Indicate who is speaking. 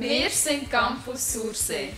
Speaker 1: Wir sind Campus Sursee.